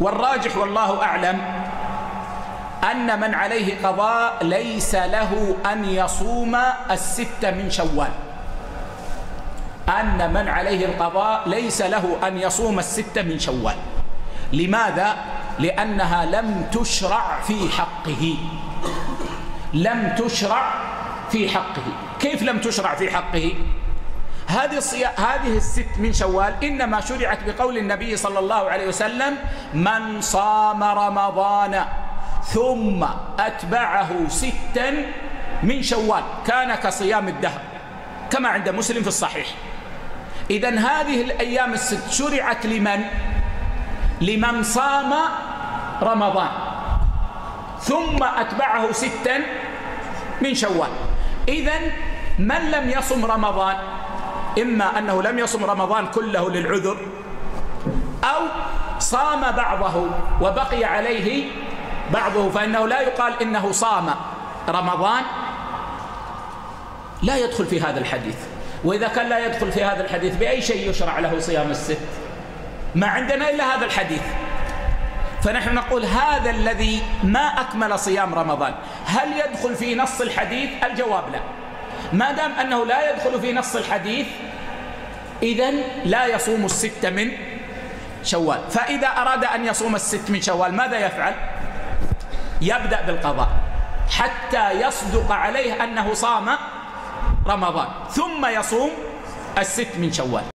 والراجح والله أعلم أن من عليه قضاء ليس له أن يصوم الست من شوال أن من عليه القضاء ليس له أن يصوم الست من شوال لماذا؟ لأنها لم تشرع في حقه لم تشرع في حقه كيف لم تشرع في حقه؟ هذه هذه الست من شوال إنما شرعت بقول النبي صلى الله عليه وسلم من صام رمضان ثم أتبعه ستا من شوال كان كصيام الدهر كما عند مسلم في الصحيح. اذا هذه الأيام الست شرعت لمن؟ لمن صام رمضان ثم أتبعه ستا من شوال. اذا من لم يصم رمضان؟ إما أنه لم يصم رمضان كله للعذر أو صام بعضه وبقي عليه بعضه فإنه لا يقال إنه صام رمضان لا يدخل في هذا الحديث. وإذا كان لا يدخل في هذا الحديث بأي شيء يشرع له صيام الست؟ ما عندنا إلا هذا الحديث. فنحن نقول هذا الذي ما أكمل صيام رمضان هل يدخل في نص الحديث؟ الجواب لا. ما دام أنه لا يدخل في نص الحديث إذا لا يصوم الست من شوال. فإذا أراد أن يصوم الست من شوال ماذا يفعل؟ يبدأ بالقضاء حتى يصدق عليه أنه صام رمضان ثم يصوم الست من شوال.